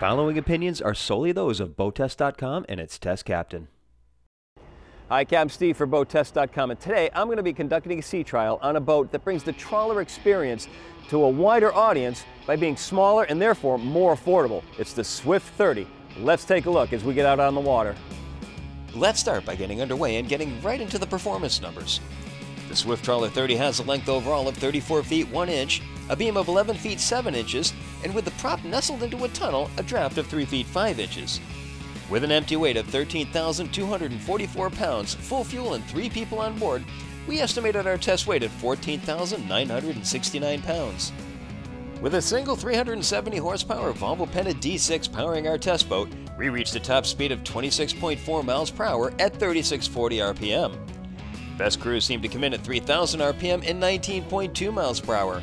following opinions are solely those of BoatTest.com and its test captain. Hi, Captain Steve for BoatTest.com, and today I'm going to be conducting a sea trial on a boat that brings the trawler experience to a wider audience by being smaller and therefore more affordable. It's the Swift 30. Let's take a look as we get out on the water. Let's start by getting underway and getting right into the performance numbers. The Swift Trawler 30 has a length overall of 34 feet 1 inch, a beam of 11 feet 7 inches, and with the prop nestled into a tunnel, a draft of 3 feet 5 inches. With an empty weight of 13,244 pounds, full fuel, and three people on board, we estimated our test weight at 14,969 pounds. With a single 370 horsepower Volvo Penta D6 powering our test boat, we reached a top speed of 26.4 miles per hour at 3640 RPM. Best cruise seemed to come in at 3000 RPM and 19.2 miles per hour.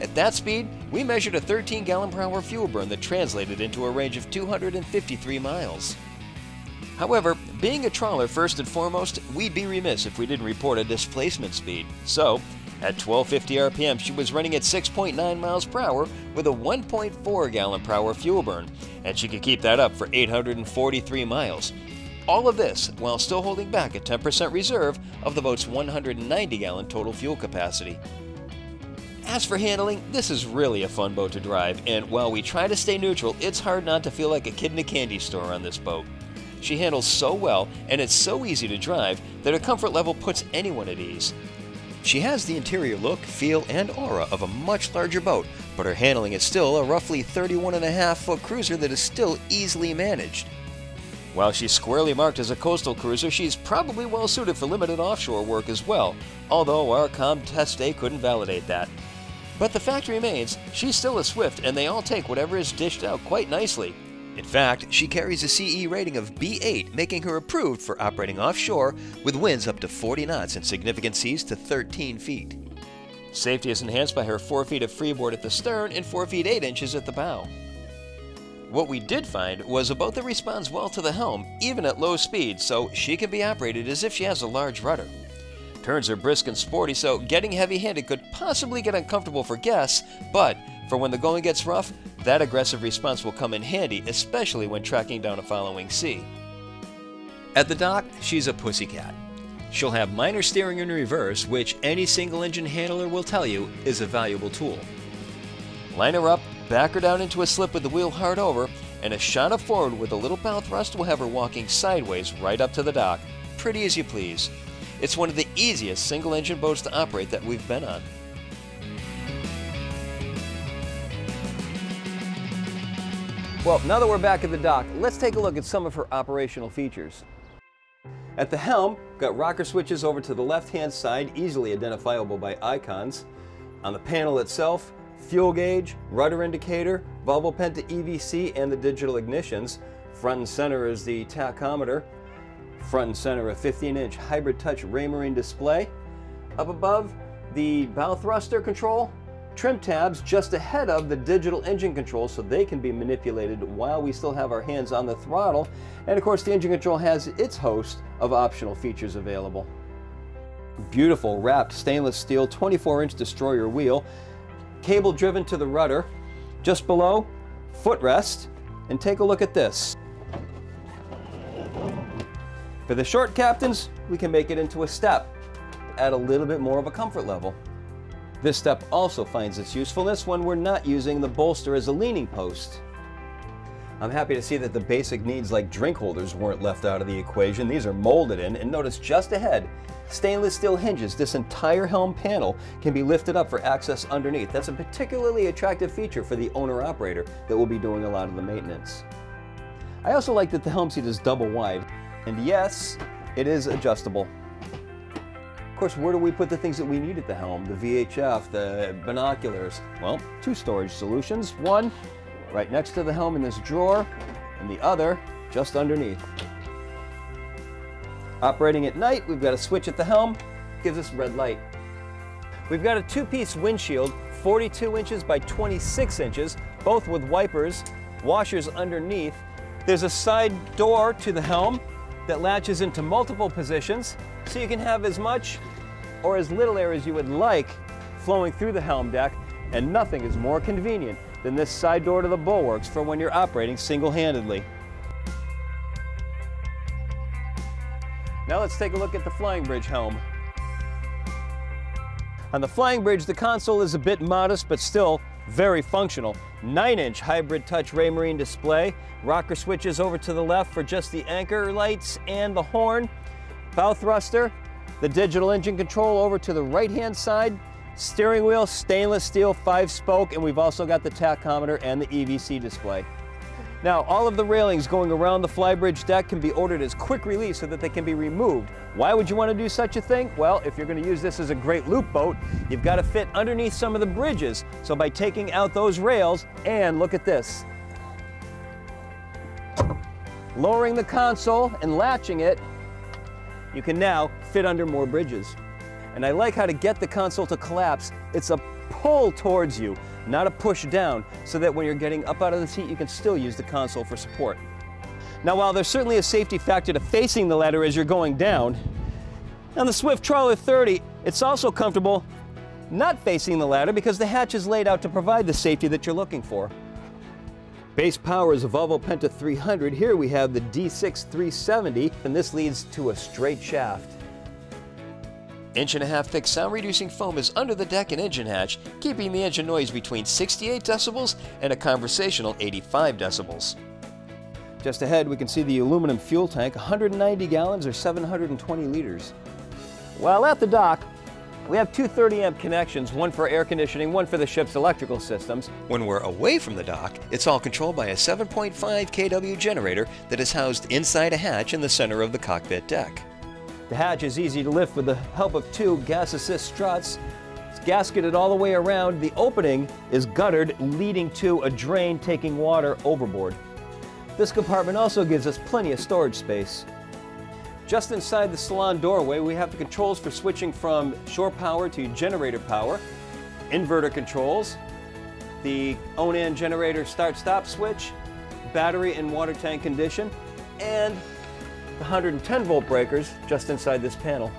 At that speed, we measured a 13 gallon per hour fuel burn that translated into a range of 253 miles. However, being a trawler first and foremost, we'd be remiss if we didn't report a displacement speed. So, at 1250 RPM, she was running at 6.9 miles per hour with a 1.4 gallon per hour fuel burn, and she could keep that up for 843 miles. All of this while still holding back a 10% reserve of the boat's 190 gallon total fuel capacity. As for handling, this is really a fun boat to drive, and while we try to stay neutral, it's hard not to feel like a kid in a candy store on this boat. She handles so well, and it's so easy to drive that her comfort level puts anyone at ease. She has the interior look, feel, and aura of a much larger boat, but her handling is still a roughly 31.5 foot cruiser that is still easily managed. While she's squarely marked as a coastal cruiser, she's probably well suited for limited offshore work as well, although our com test day couldn't validate that. But the fact remains, she's still a Swift, and they all take whatever is dished out quite nicely. In fact, she carries a CE rating of B8, making her approved for operating offshore with winds up to 40 knots and significant seas to 13 feet. Safety is enhanced by her 4 feet of freeboard at the stern and 4 feet 8 inches at the bow. What we did find was a boat that responds well to the helm, even at low speed, so she can be operated as if she has a large rudder. Turns are brisk and sporty, so getting heavy handed could possibly get uncomfortable for guests, but for when the going gets rough, that aggressive response will come in handy, especially when tracking down a following sea. At the dock, she's a pussycat. She'll have minor steering in reverse, which any single engine handler will tell you is a valuable tool. Line her up, back her down into a slip with the wheel hard over, and a shot of forward with a little bow thrust will have her walking sideways right up to the dock. Pretty as you please. It's one of the easiest single engine boats to operate that we've been on. Well, now that we're back at the dock, let's take a look at some of her operational features. At the helm, got rocker switches over to the left-hand side, easily identifiable by icons. On the panel itself, fuel gauge, rudder indicator, Volvo Penta EVC, and the digital ignitions. Front and center is the tachometer. Front and center, a 15-inch hybrid touch Raymarine display. Up above, the bow thruster control, trim tabs just ahead of the digital engine control so they can be manipulated while we still have our hands on the throttle. And of course the engine control has its host of optional features available. Beautiful wrapped stainless steel 24 inch destroyer wheel, cable driven to the rudder, just below footrest, and take a look at this. For the short captains, we can make it into a step, add a little bit more of a comfort level. This step also finds its usefulness when we're not using the bolster as a leaning post. I'm happy to see that the basic needs like drink holders weren't left out of the equation. These are molded in, and notice just ahead, stainless steel hinges. This entire helm panel can be lifted up for access underneath. That's a particularly attractive feature for the owner-operator that will be doing a lot of the maintenance. I also like that the helm seat is double wide, and yes, it is adjustable. Of course, where do we put the things that we need at the helm? The VHF, the binoculars? Well, two storage solutions. One right next to the helm in this drawer, and the other just underneath. Operating at night, we've got a switch at the helm, gives us red light. We've got a two-piece windshield, 42 inches by 26 inches, both with wipers, washers underneath. There's a side door to the helm that latches into multiple positions, so you can have as much or as little air as you would like flowing through the helm deck, and nothing is more convenient than this side door to the bulwarks for when you're operating single-handedly. Now let's take a look at the Flying Bridge helm. On the Flying Bridge, the console is a bit modest, but still very functional. 9-inch hybrid touch Raymarine display, rocker switches over to the left for just the anchor lights and the horn, bow thruster, the digital engine control over to the right-hand side, steering wheel, stainless steel, five spoke, and we've also got the tachometer and the EVC display. Now, all of the railings going around the flybridge deck can be ordered as quick release so that they can be removed. Why would you want to do such a thing? Well, if you're going to use this as a great loop boat, you've got to fit underneath some of the bridges. So by taking out those rails, and look at this, lowering the console and latching it, you can now fit under more bridges. And I like how to get the console to collapse, it's a pull towards you, not a push down, so that when you're getting up out of the seat, you can still use the console for support. Now, while there's certainly a safety factor to facing the ladder as you're going down, on the Swift Trawler 30, it's also comfortable not facing the ladder because the hatch is laid out to provide the safety that you're looking for. Base power is a Volvo Penta 300. Here we have the D6 370, and this leads to a straight shaft. Inch and a half thick sound reducing foam is under the deck and engine hatch, keeping the engine noise between 68 decibels and a conversational 85 decibels. Just ahead, we can see the aluminum fuel tank, 190 gallons or 720 liters. While at the dock, we have two 30 amp connections, one for air conditioning, one for the ship's electrical systems. When we're away from the dock, it's all controlled by a 7.5 kW generator that is housed inside a hatch in the center of the cockpit deck. The hatch is easy to lift with the help of two gas assist struts. It's gasketed all the way around. The opening is guttered, leading to a drain taking water overboard. This compartment also gives us plenty of storage space. Just inside the salon doorway, we have the controls for switching from shore power to generator power, inverter controls, the Onan generator start-stop switch, battery and water tank condition, and the 110 volt breakers just inside this panel.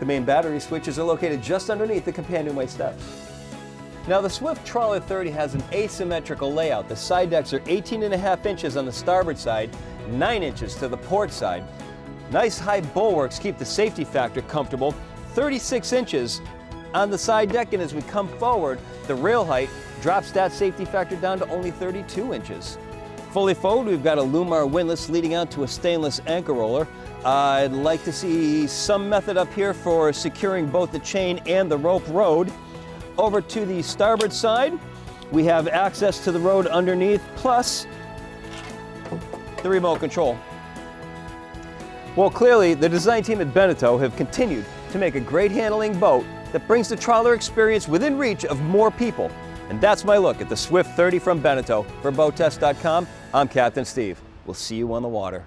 The main battery switches are located just underneath the companionway steps. Now the Swift Trawler 30 has an asymmetrical layout. The side decks are 18 and a half inches on the starboard side, 9 inches to the port side. Nice high bulwarks keep the safety factor comfortable, 36 inches on the side deck, and as we come forward, the rail height drops that safety factor down to only 32 inches. Fully forward, we've got a Lewmar windlass leading out to a stainless anchor roller. I'd like to see some method up here for securing both the chain and the rope rode. Over to the starboard side, we have access to the rode underneath, plus the remote control. Well, clearly, the design team at Beneteau have continued to make a great handling boat that brings the trawler experience within reach of more people. And that's my look at the Swift 30 from Beneteau. For BoatTest.com, I'm Captain Steve. We'll see you on the water.